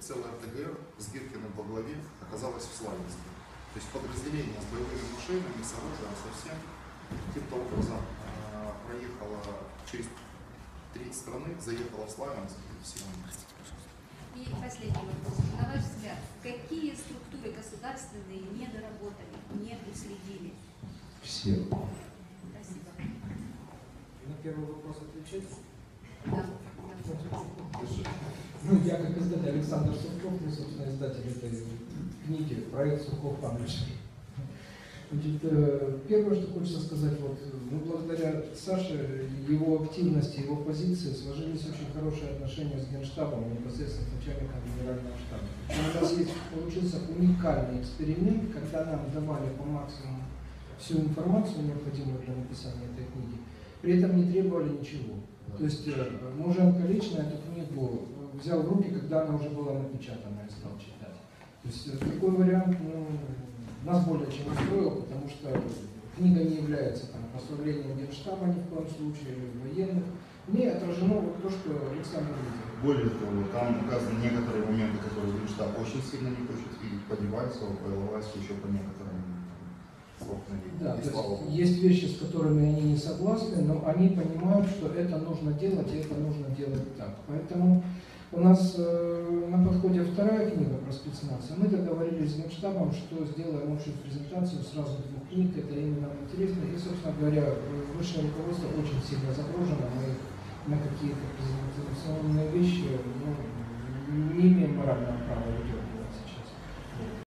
целая РТГР с Гиркиным во главе оказалась в Славянске. То есть подразделение с боевыми машинами, с оружием, со всем каким-то образом э, проехала через треть страны, заехала в Славянск и все. И последний вопрос. На ваш взгляд, какие структуры государственные не доработали, не уследили? Все. Спасибо. На первый вопрос отвечать? Да. Ну, я как издатель Александр Сурков, мы, собственно, издатель этой книги, проект Сурков Память. Значит, э, первое, что хочется сказать, вот, ну, благодаря Саше, его активности, его позиции сложились очень хорошие отношения с Генштабом, непосредственно с начальником Генерального штаба. Причем у нас есть, получился уникальный эксперимент, когда нам давали по максимуму всю информацию, необходимую для написания этой книги, при этом не требовали ничего. То есть э, Муженко лично эту книгу э, взял в руки, когда она уже была напечатана и стал читать. То есть э, такой вариант ну, нас более чем устроил, потому что книга не является там, послаблением Генштаба ни в коем случае, военных. В ней отражено вот то, что Александр видел. Более того, там указаны некоторые моменты, которые Генштаб очень сильно не хочет видеть по Девальцеву, еще по некоторым столкновениям. Да, И то слава есть Богу. есть вещи, с которыми они не согласны, но они понимают, что это нужно делать, и это нужно делать так. Поэтому у нас э, на подходе вторая книга про спецназ, и мы договорились с Генштабом, что сделаем общую презентацию сразу двух книг, это именно интересно. И, собственно говоря, высшее руководство очень сильно загружено, мы на какие-то презентационные вещи ну, не имеем морального права идти.